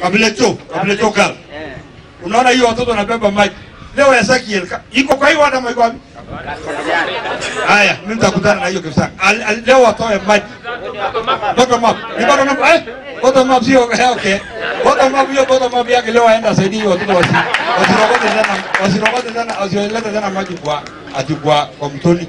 Kabilecho, Kabilecho girl. Unaona hiyo watoto wanabeba maji. Leo Ezekiel ka- iko kwa hiyo hata maiko wapi? Haya, mimi nitakutana na hiyo kabisa. Al- al- Leo watoe maji. Bottom map. Ni bottom map. Eh? Bottom map sio eh, okay. Bottom map hiyo bottom map yake leo aenda saidi hiyo watoto wasi. Wasirogote tena, wasirogote tena, wasilete tena maji kwa ati kwa kwa mtoni.